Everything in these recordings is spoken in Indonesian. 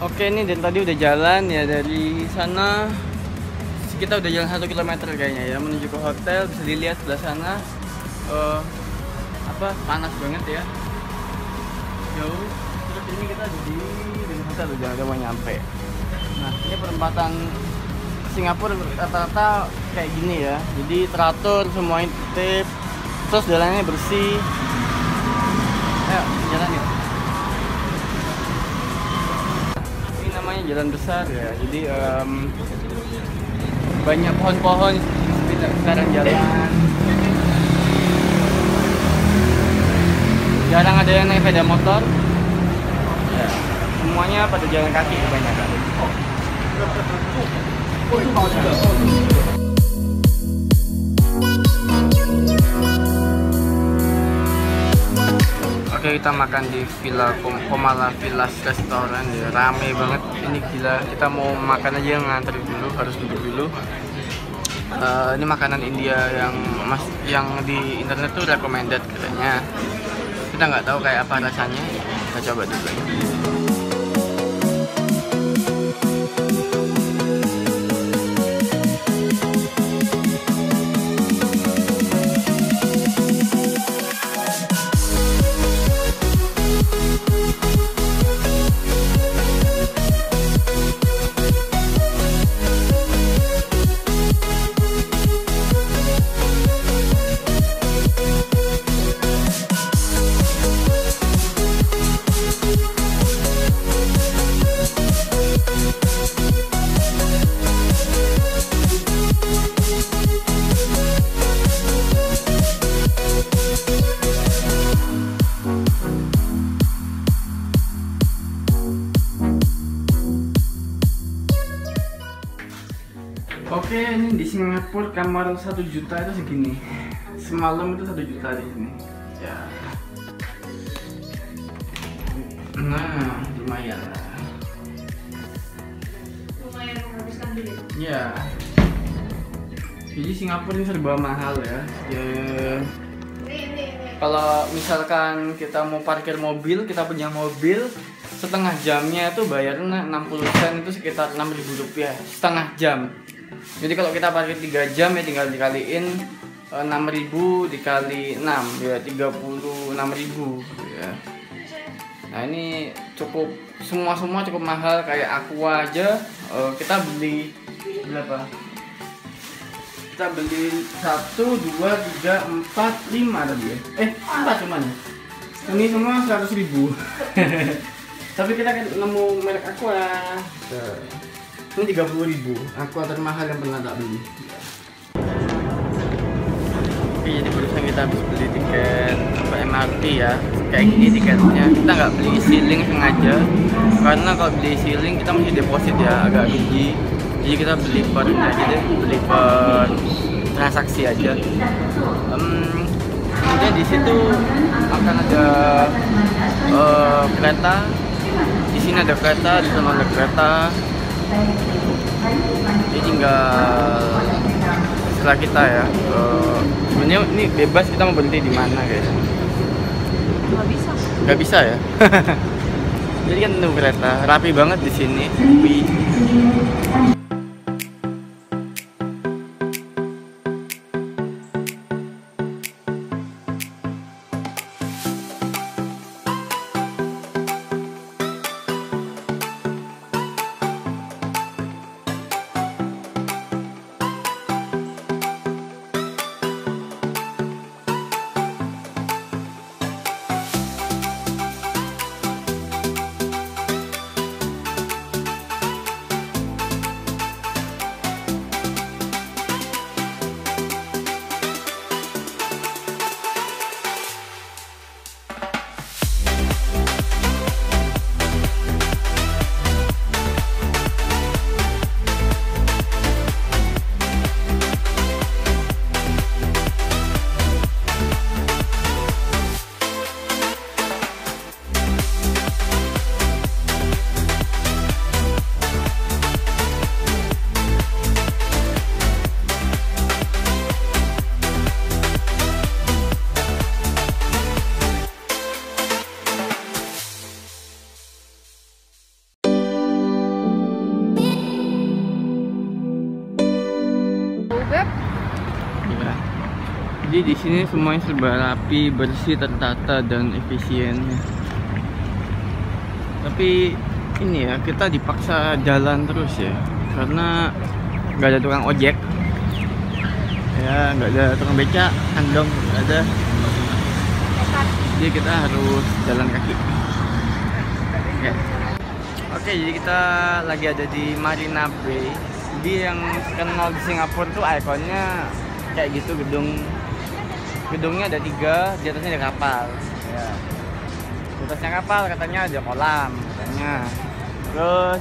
Oke ini dan tadi udah jalan ya dari sana. Kita udah jalan satu kilometer kayaknya ya menuju ke hotel. Bisa dilihat sebelah sana eh, apa panas banget ya. Jauh. Terus ini kita di di hotel udah udah mau nyampe. Nah ini perempatan Singapura rata-rata kayak gini ya. Jadi teratur semuanya tertib terus jalannya bersih. Ya namanya jalan besar ya. Jadi em, banyak pohon-pohon sekarang jalan. Jarang ada yang naik sepeda motor. Ya, semuanya pada jalan kaki kebanyakan Oke kita makan di Villa Kom- Komala Villas Restoran ya rame banget. Ini gila kita mau makan aja ngantri dulu harus duduk dulu. Eh, ini makanan India yang mas yang di internet tuh recommended katanya. Kita nggak tahu kayak apa rasanya. Kita coba dulu Singapura kamar satu juta itu segini. Semalam itu satu juta di sini. Ya. Nah, lumayan lah. lumayan menghabiskan duit. Ya. Jadi Singapura ini serba mahal ya. ya Ini ini ini. kalau misalkan kita mau parkir mobil, kita punya mobil, setengah jamnya itu bayarnya 60 sen itu sekitar 6.000 rupiah setengah jam. Jadi kalau kita parkir 3 jam ya tinggal dikaliin eh, 6.000 dikali 6 ya 36.000 ya. Nah ini cukup semua semua cukup mahal kayak aqua aja eh, kita beli berapa? Kita beli satu dua tiga empat lima tadi ya? Eh empat cuman? Ini semua seratus ribu. Tapi kita kan nemu merek aqua. Ini tiga puluh ribu. Aqua termahal yang pernah tak beli. Oke, jadi barusan kita habis beli tiket apa MRT ya. Kayak gini tiketnya. Kita nggak beli ceiling sengaja. Karena kalau beli ceiling kita mesti deposit ya agak rugi. Jadi kita beli per aja deh beli per transaksi aja. Em, kemudian di situ akan ada eh, kereta. Di sini ada kereta di sana ada kereta ini tinggal setelah kita ya. Sebenarnya ini bebas kita mau berhenti di mana guys. Nggak bisa. nggak bisa ya? Jadi kan nunggu kereta rapi banget di sini sepi di sini semuanya serba rapi, bersih, tertata dan efisien. Tapi ini ya kita dipaksa jalan terus ya karena nggak ada tukang ojek ya nggak ada tukang beca kandong nggak ada jadi kita harus jalan kaki Oke. Oke, jadi kita lagi ada di Marina Bay. Jadi yang kenal di Singapura tuh ikonnya kayak gitu gedung gedungnya ada tiga, di atasnya ada kapal. Ya. Di atasnya kapal katanya ada kolam katanya. Terus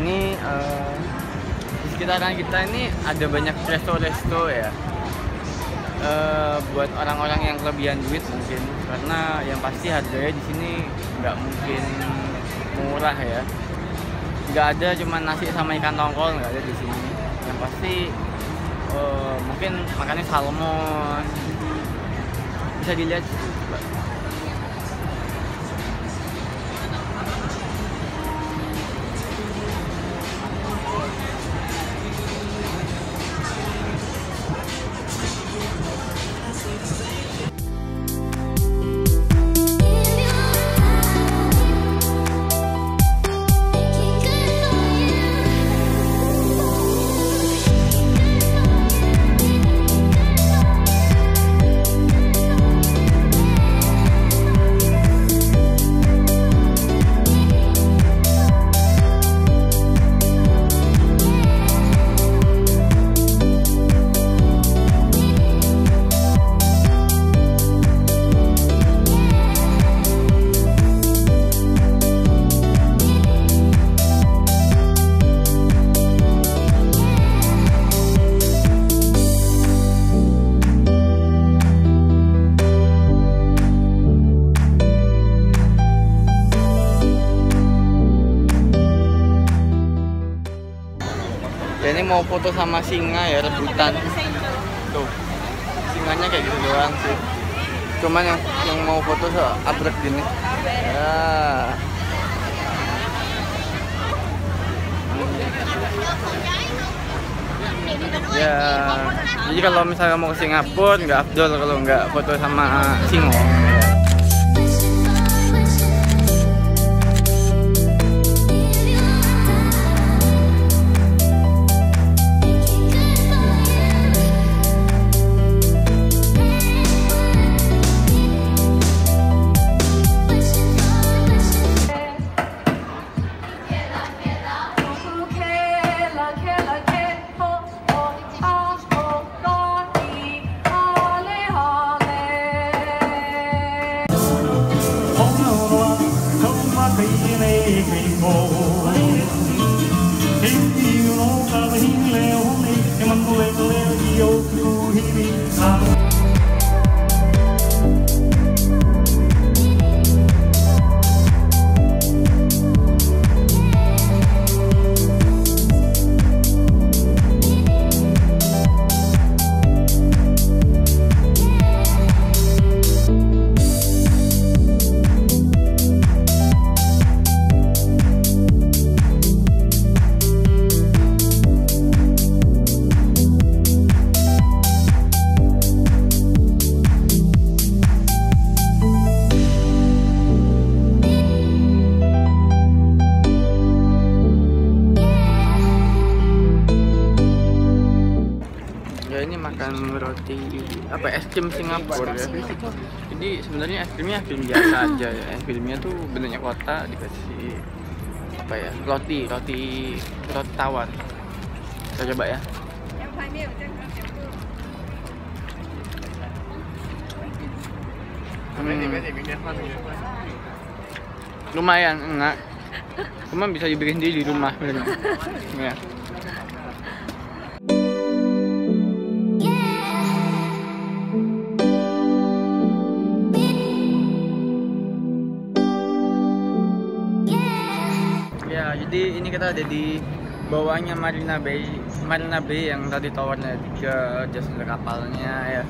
ini eh, di sekitaran kita ini ada banyak resto-resto ya. Eh, buat orang-orang yang kelebihan duit mungkin karena yang pasti harganya di sini nggak mungkin murah ya nggak ada cuma nasi sama ikan tongkol nggak ada di sini yang pasti eh, mungkin makannya salmon. Bisa dilihat foto sama singa ya rebutan. Tuh. Singanya kayak gitu doang sih. Cuman yang yang mau foto so abrek gini. Ya. Ya, jadi kalau misalnya mau ke Singapura nggak afdol kalau nggak foto sama singo. Jadi sebenarnya es krimnya es krim biasa aja ya. Es krimnya tuh bentuknya kotak dikasih apa ya roti roti roti tawar. Kita coba ya. Hmm. Lumayan enggak. Cuma bisa dibikin di rumah. Ya. Ya, kita ada di bawahnya Marina Bay, Marina Bay yang tadi towernya tiga jasa kapalnya ya.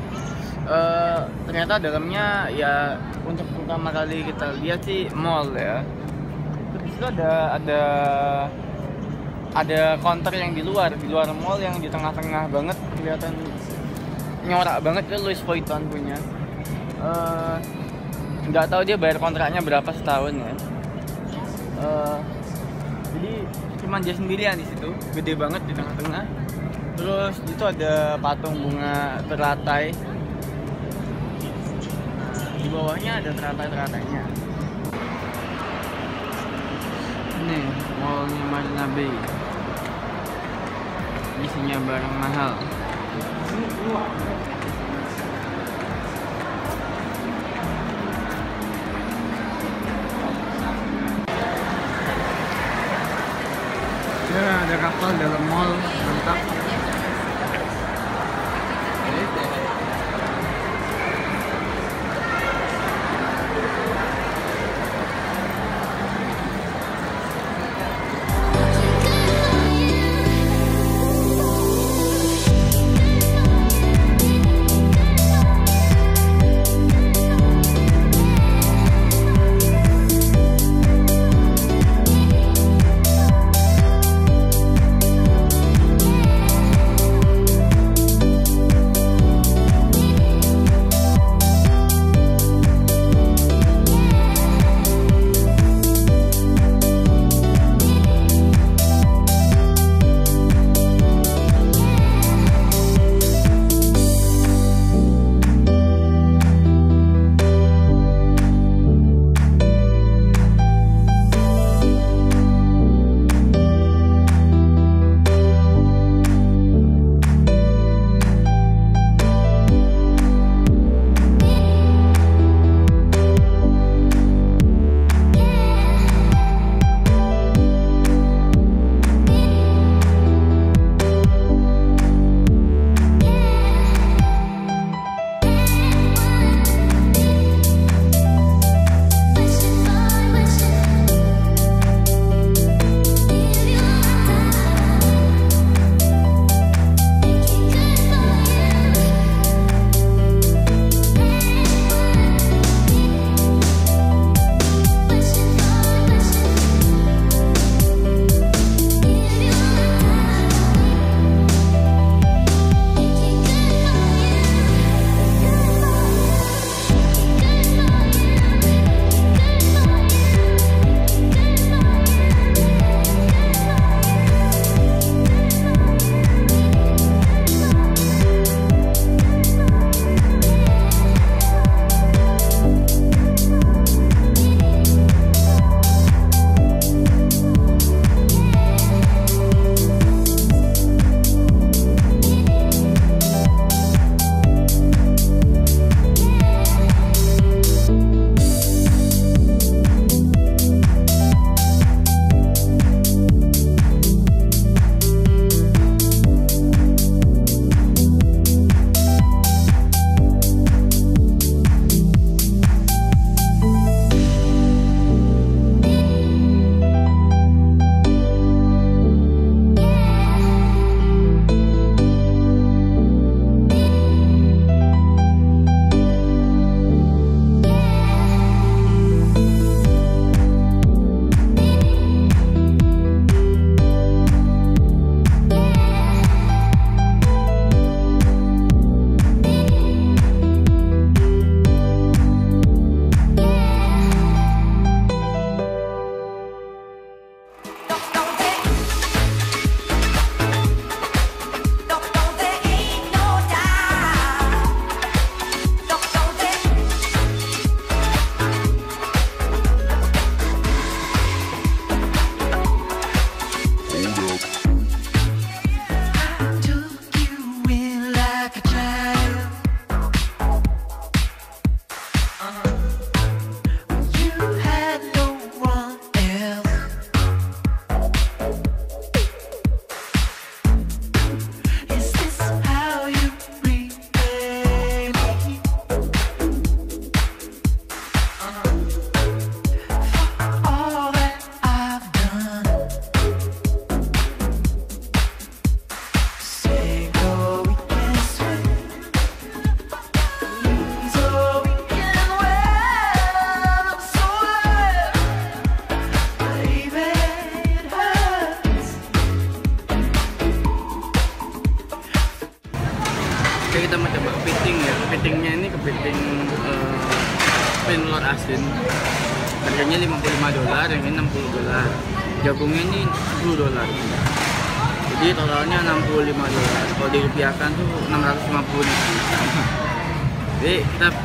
Eh, ternyata dalamnya ya untuk pertama kali kita lihat sih mall ya. Terus itu ada ada ada counter yang di luar, di luar mall yang di tengah-tengah banget kelihatan nyorak banget itu Louis Vuitton punya Eh, nggak tahu dia bayar kontraknya berapa setahun ya Eh, jadi cuma dia sendirian di situ. Gede banget di tengah-tengah. Terus itu ada patung bunga teratai. Di bawahnya ada teratai-teratainya. Ini mallnya Marina Bay isinya barang mahal ada kapal dalam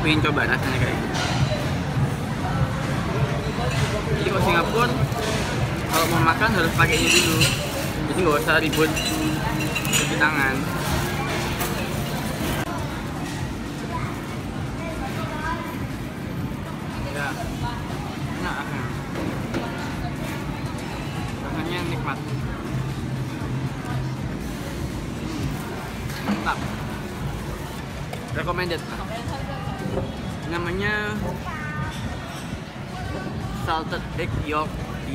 pengen coba rasanya kayak gitu. Jadi kalau Singapura kalau mau makan harus pakai ini dulu. Jadi nggak usah ribut cuci tangan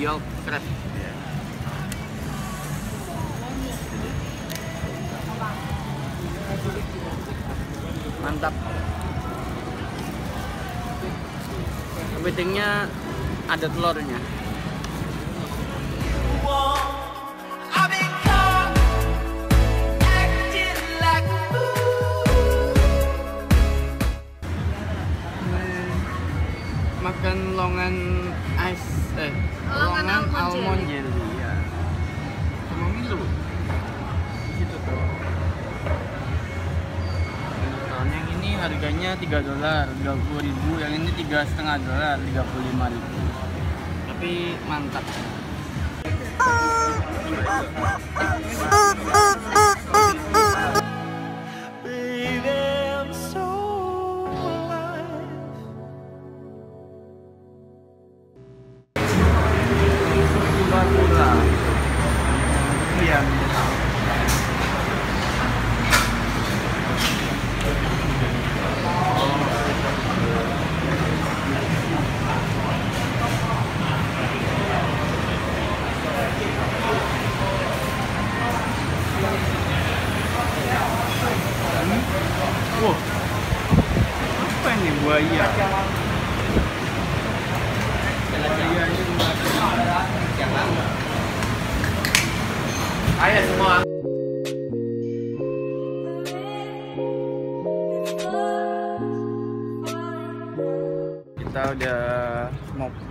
yolk crab mantap. Kepitingnya ada telurnya harganya 3 dolar 30 ribu yang ini tiga setengah dolar 35 ribu tapi mantap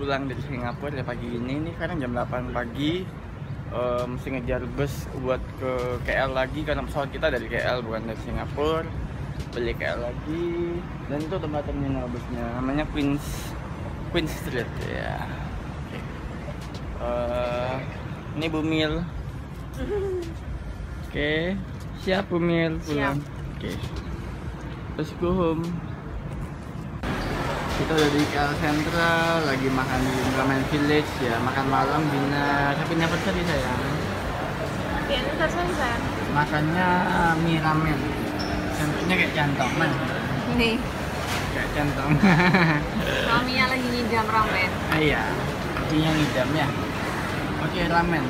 pulang dari Singapura ya pagi ini. Ini sekarang jam 8 pagi. Eh, mesti ngejar bus buat ke KL lagi karena pesawat kita dari KL bukan dari Singapura. Beli KL lagi. Dan itu tempat terminal busnya. Namanya Queens Queen Street ya. Oke. Eh, ini Bumil. Oke, siap Bumil pulang. Oke. Let's go home. Kita udah di KL Central, lagi makan di Ramen Village ya, makan malam dinner happy anniversary sayang. Tapi ini sayang. Makannya mie ramen. Bentuknya kayak cantongan. Nih, Kayak centong. suaminya lagi ngidam ramen. ah, iya, ini yang hidamnya. Oke, ramen.